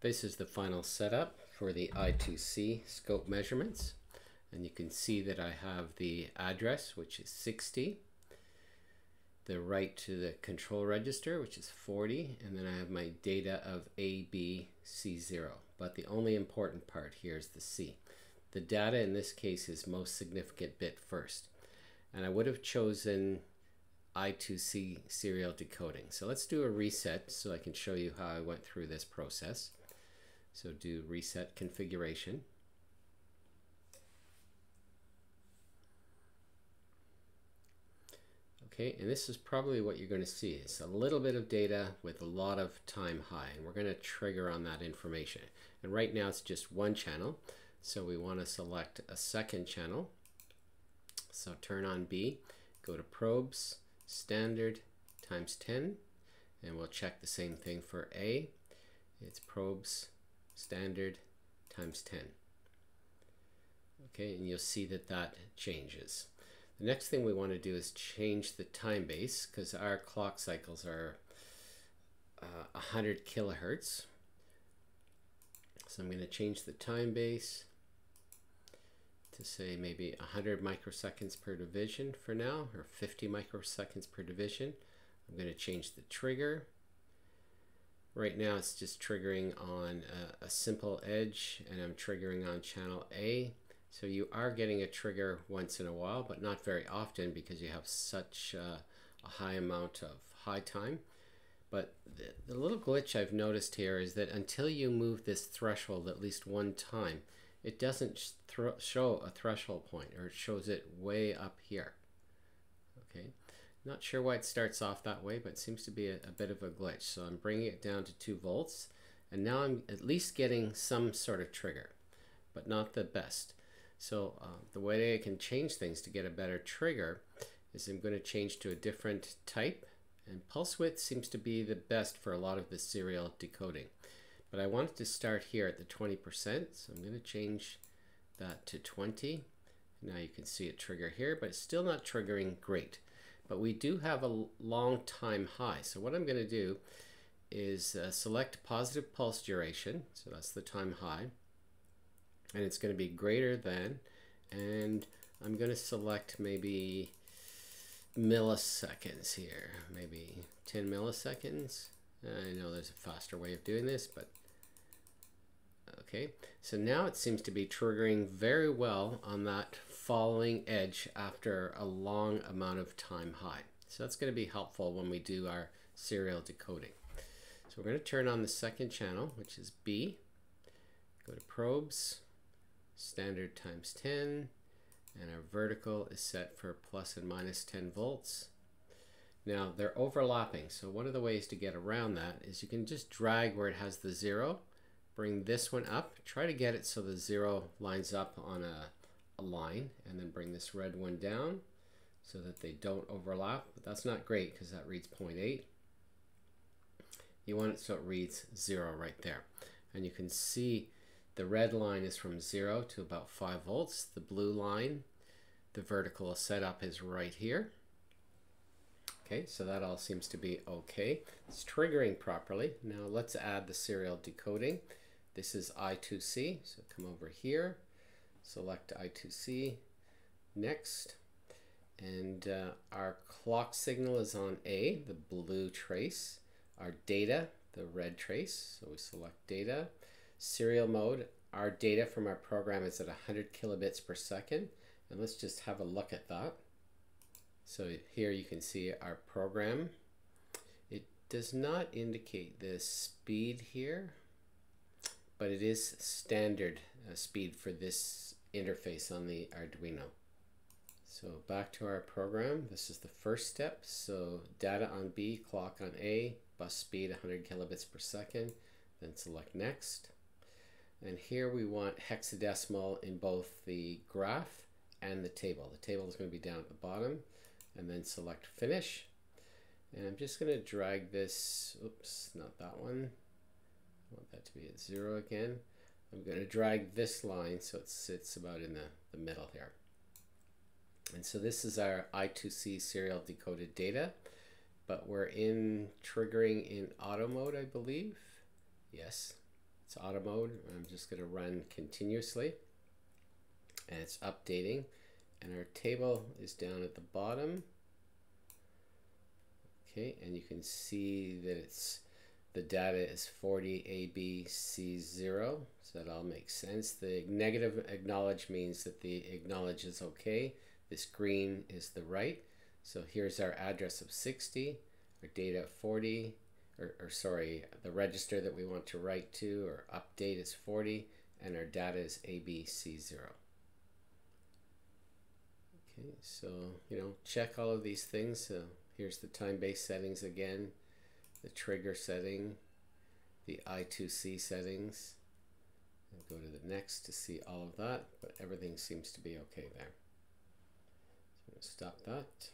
This is the final setup for the I2C scope measurements. And you can see that I have the address, which is 60, the write to the control register, which is 40, and then I have my data of A, B, C0. But the only important part here is the C. The data in this case is most significant bit first. And I would have chosen I2C serial decoding. So let's do a reset so I can show you how I went through this process. So do reset configuration. Okay, and this is probably what you're going to see. It's a little bit of data with a lot of time high, and we're going to trigger on that information. And right now it's just one channel, so we want to select a second channel. So turn on B, go to probes, standard times 10, and we'll check the same thing for A. It's probes standard times 10. Okay, and you'll see that that changes. The next thing we want to do is change the time base because our clock cycles are uh, 100 kilohertz. So I'm going to change the time base to say maybe 100 microseconds per division for now or 50 microseconds per division. I'm going to change the trigger Right now it's just triggering on a, a, simple edge and I'm triggering on channel A. So you are getting a trigger once in a while, but not very often because you have such uh, a high amount of high time. But the, the little glitch I've noticed here is that until you move this threshold at least one time, it doesn't show a threshold point or it shows it way up here. Okay. Not sure why it starts off that way, but seems to be a, a bit of a glitch. So I'm bringing it down to 2 volts, and now I'm at least getting some sort of trigger, but not the best. So uh, the way I can change things to get a better trigger is I'm going to change to a different type, and pulse width seems to be the best for a lot of the serial decoding. But I wanted to start here at the 20%, so I'm going to change that to 20. Now you can see it trigger here, but it's still not triggering great but we do have a long time high. So what I'm going to do is uh, select positive pulse duration, so that's the time high, and it's going to be greater than, and I'm going to select maybe milliseconds here, maybe 10 milliseconds. I know there's a faster way of doing this, but okay. So now it seems to be triggering very well on that falling edge after a long amount of time high. So that's going to be helpful when we do our serial decoding. So we're going to turn on the second channel, which is B. Go to probes, standard times 10, and our vertical is set for plus and minus 10 volts. Now they're overlapping, so one of the ways to get around that is you can just drag where it has the zero, bring this one up, try to get it so the zero lines up on a line and then bring this red one down so that they don't overlap. But that's not great because that reads 0.8. You want it so it reads 0 right there. And you can see the red line is from 0 to about 5 volts. The blue line, the vertical setup is right here. Okay, so that all seems to be okay. It's triggering properly. Now let's add the serial decoding. This is I2C, so come over here select I2C, next, and uh, our clock signal is on A, the blue trace, our data, the red trace, so we select data, serial mode, our data from our program is at 100 kilobits per second, and let's just have a look at that. So here you can see our program. It does not indicate the speed here, but it is standard uh, speed for this interface on the Arduino. So back to our program, this is the first step. So data on B, clock on A, bus speed 100 kilobits per second, then select next. And here we want hexadecimal in both the graph and the table. The table is going to be down at the bottom and then select finish. And I'm just going to drag this, oops, not that one. I want that to be at zero again. I'm going to drag this line so it sits about in the, the middle here. And so this is our I2C serial decoded data, but we're in triggering in auto mode, I believe. Yes. It's auto mode. I'm just going to run continuously. And it's updating. And our table is down at the bottom. Okay, and you can see that it's the data is 40 ABC0, so that all makes sense. The negative acknowledge means that the acknowledge is okay. This green is the write. So here's our address of 60, our data 40, or, or sorry, the register that we want to write to or update is 40, and our data is ABC0. Okay, so, you know, check all of these things. So here's the time base settings again, the trigger setting, the I2C settings. I'll go to the next to see all of that, but everything seems to be okay there. So stop that.